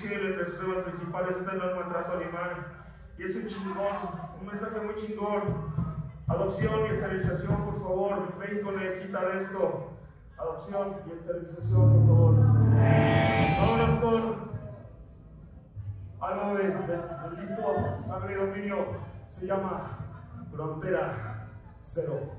temas principales está el no maltrato animal. Y es un chingón, un mensaje muy chingón. Adopción y esterilización, por favor. México necesita de esto. Adopción y esterilización, por favor. Vámonos con algo de, de, del disco Sangre y Dominio. Se llama Frontera Cero.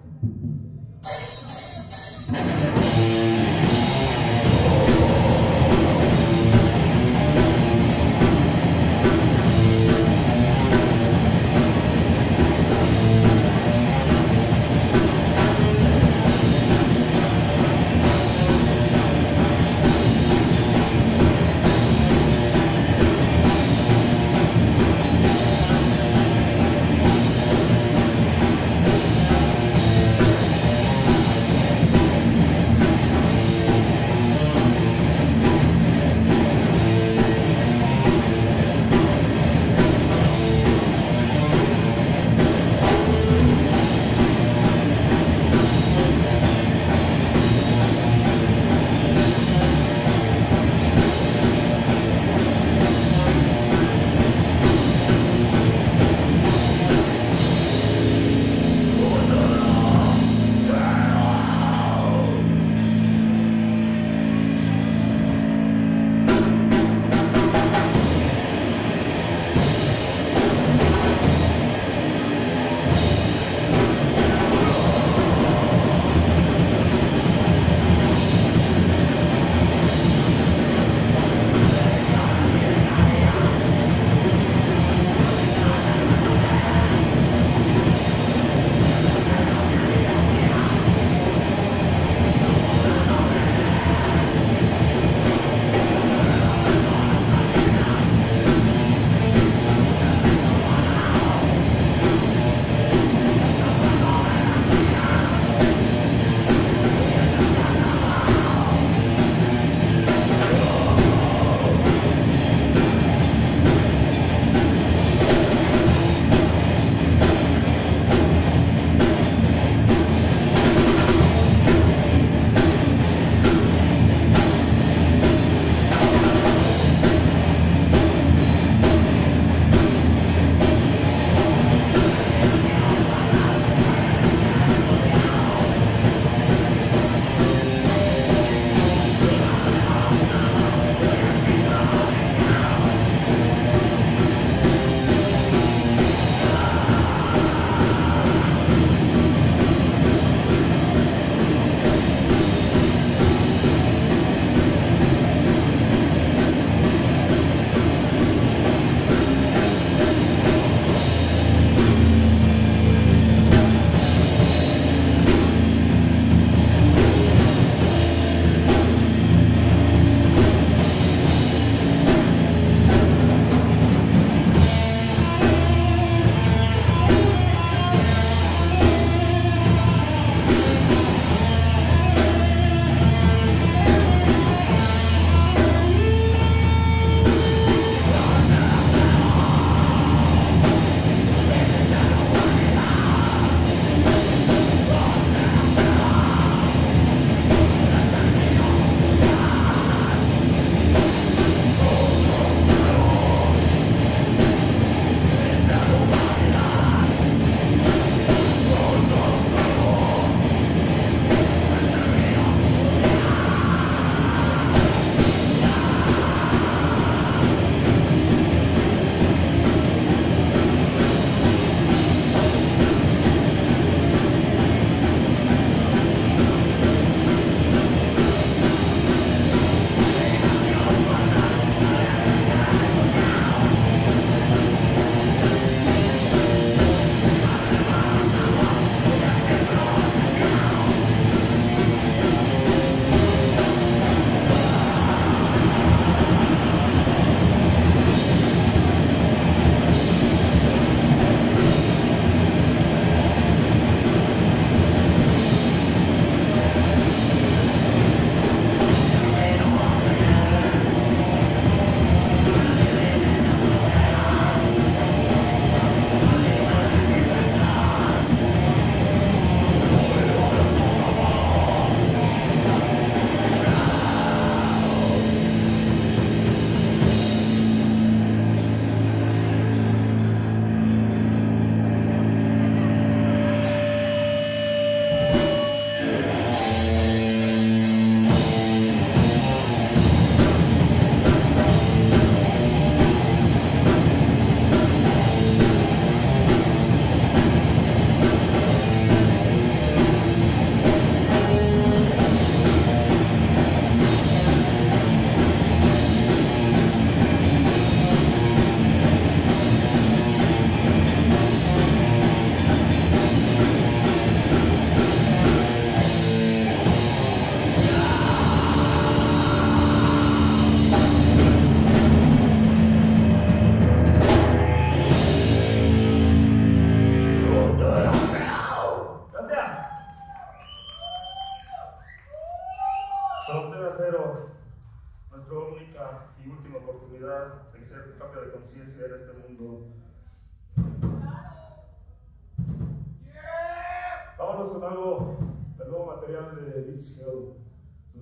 Material de. Se lo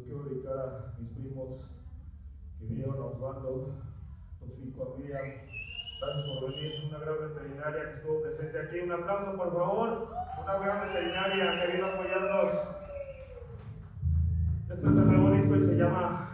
quiero dedicar a mis primos que vinieron a Osvaldo, Tofico, Abría. Gracias por venir. Una gran veterinaria que estuvo presente aquí. Un aplauso, por favor. Una gran veterinaria que vino a apoyarnos. Este es el nuevo disco y se llama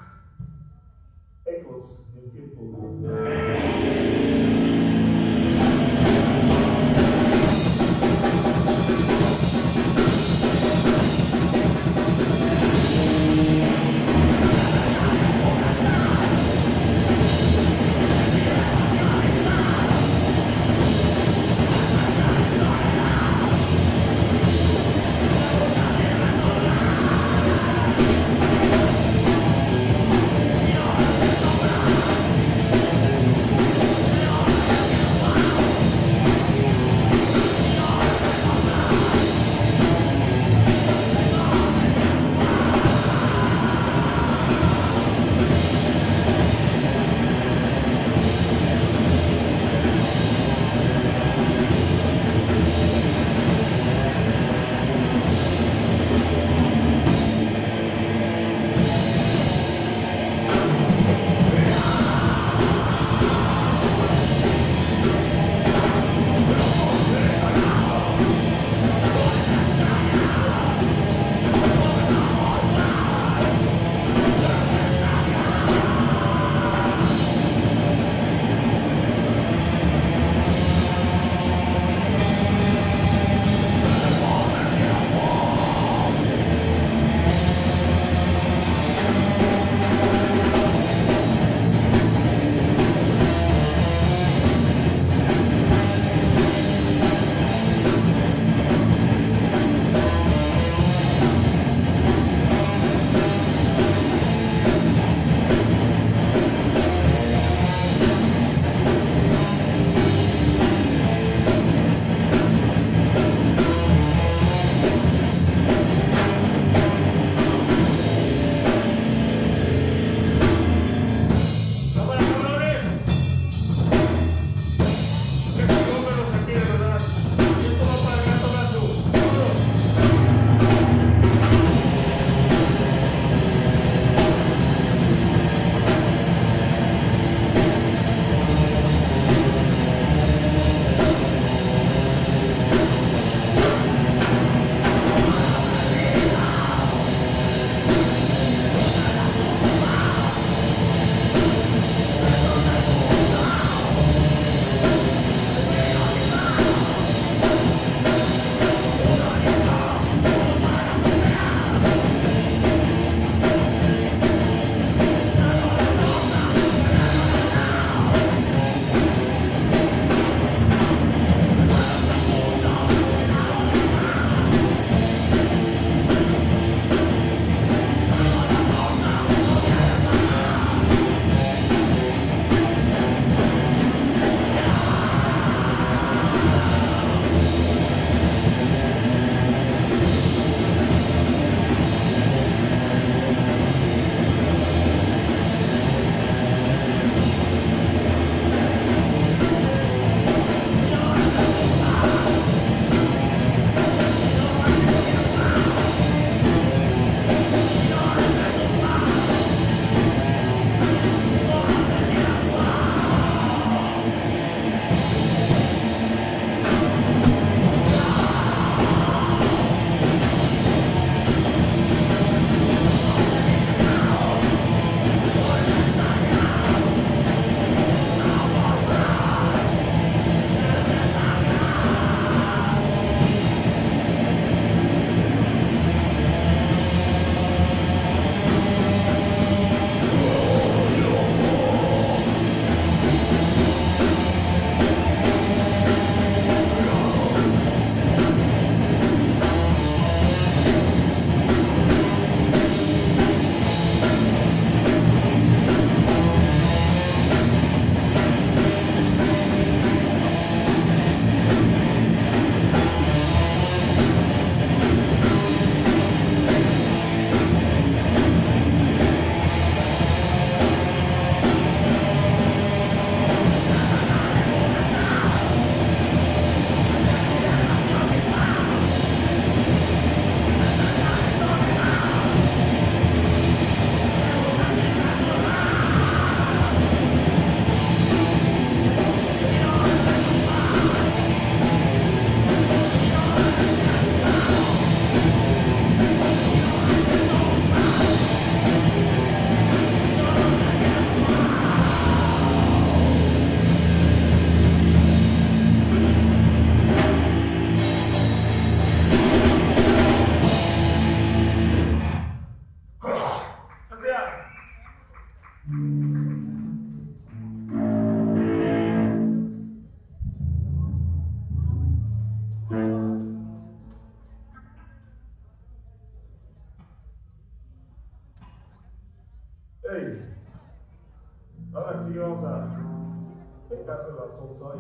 dedicárselo al Soulsoy.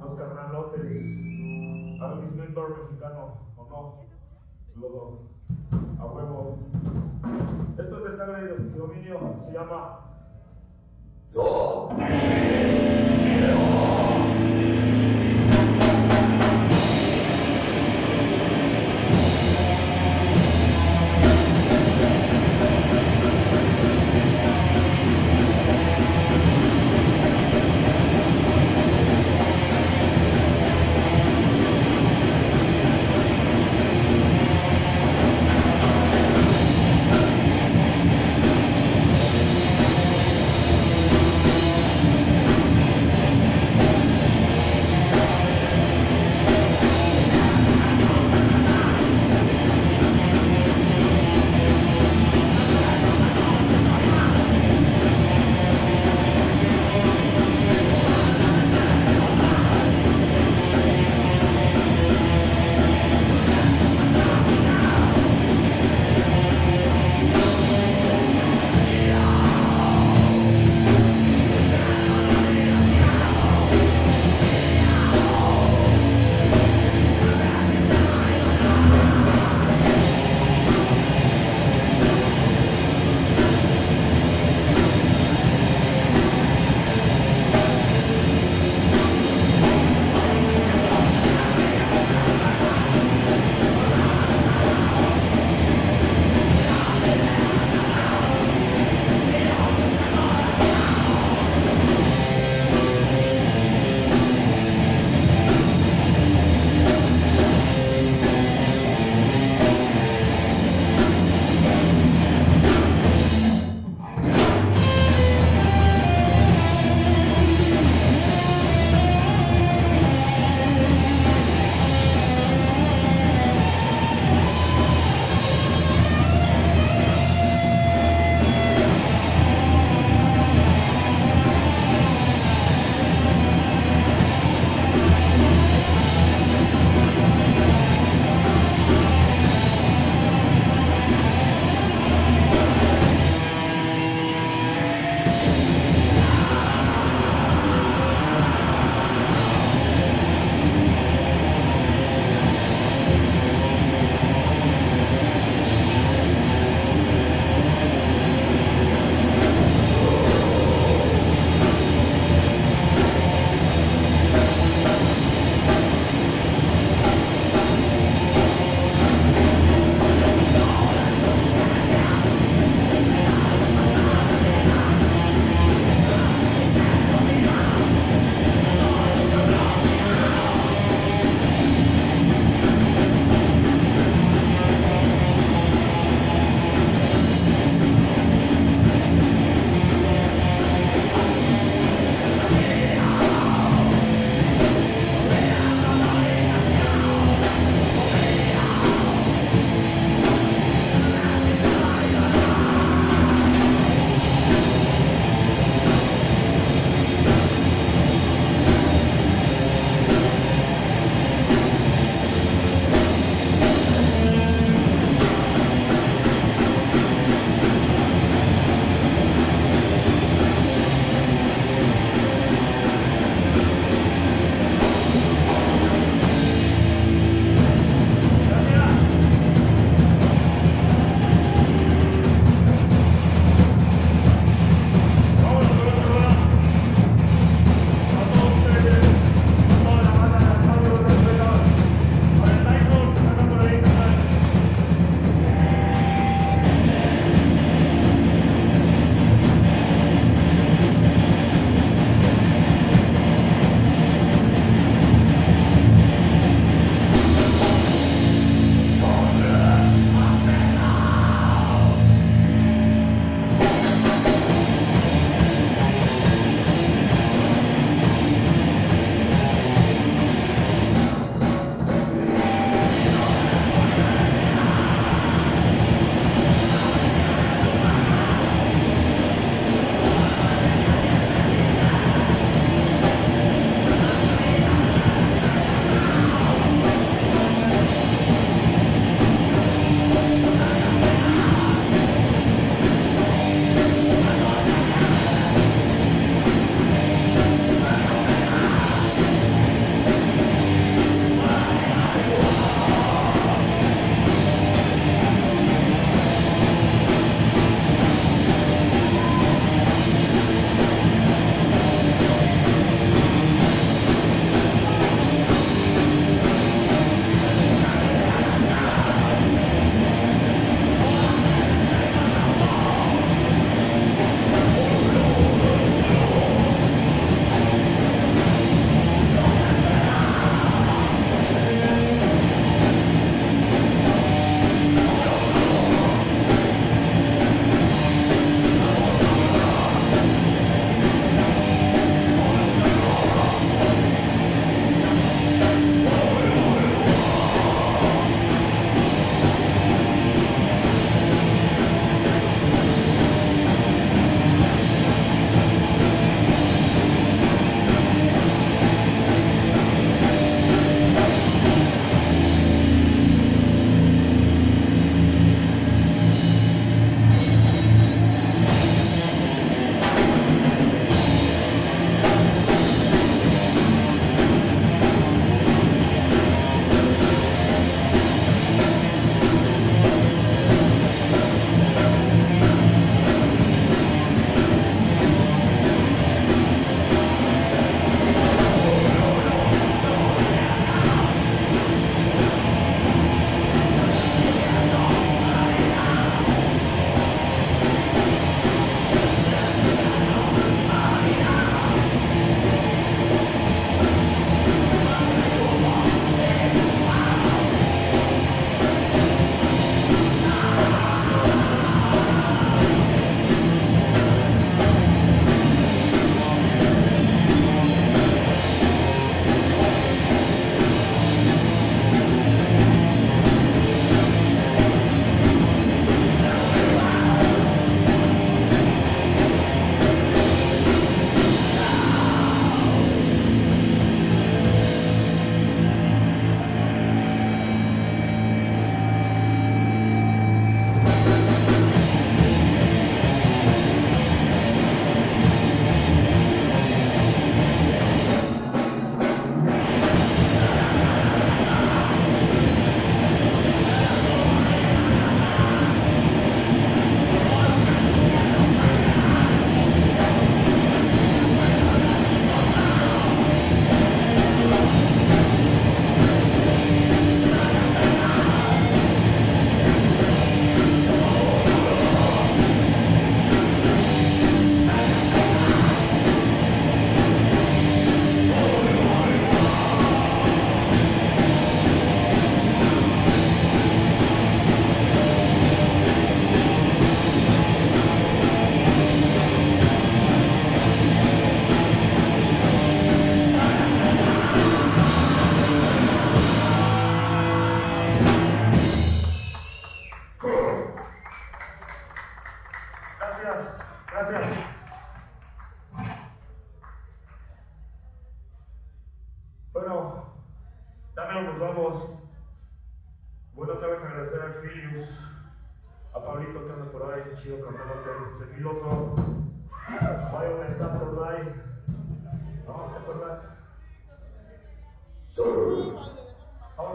Los carnalotes. Al dismember mexicano, o no. Luego, a huevo. Esto es de sangre y dominio. Se llama. con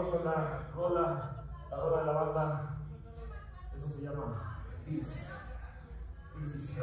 oído la rola, la rola de la banda. Eso se llama Peace. Peace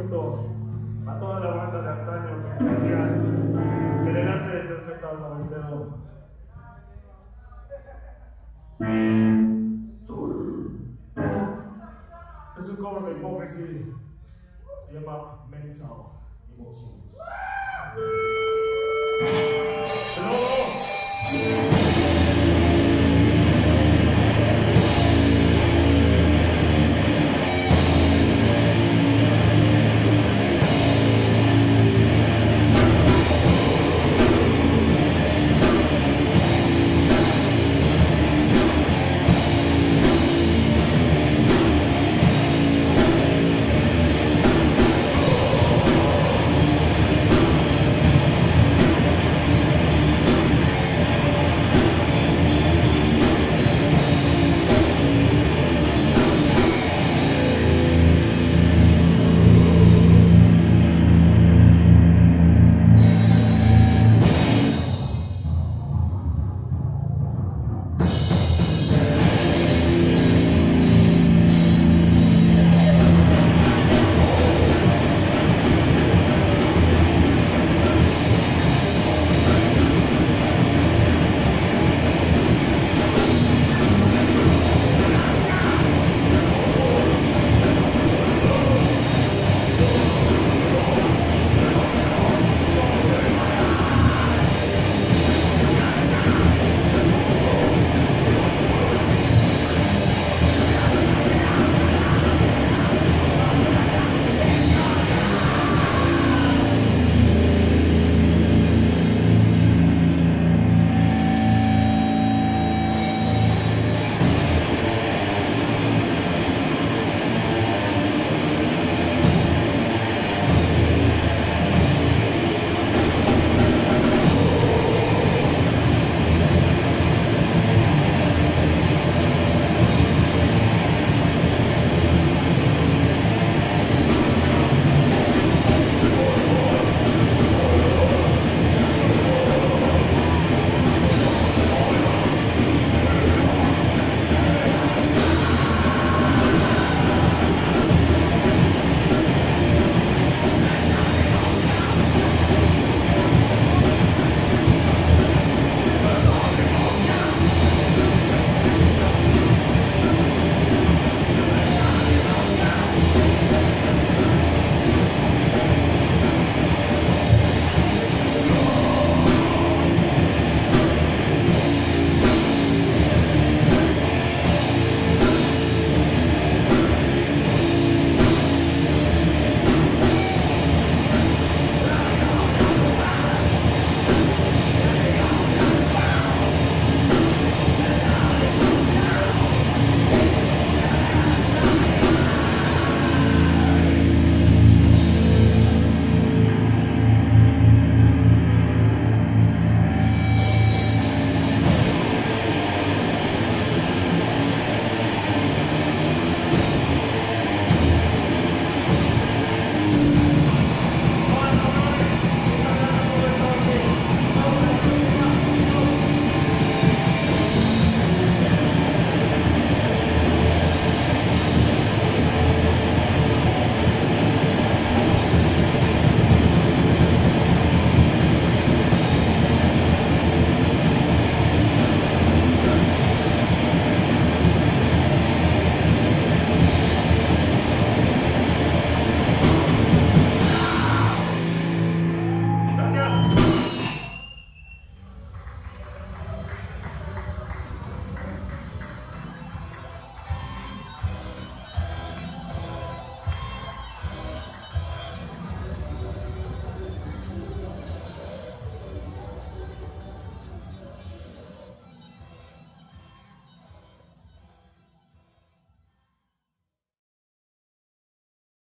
covercito a toda la banda de antaño que delante de el metal noventero. Es un cover de Hypocrisy, se llama Mental Emotions.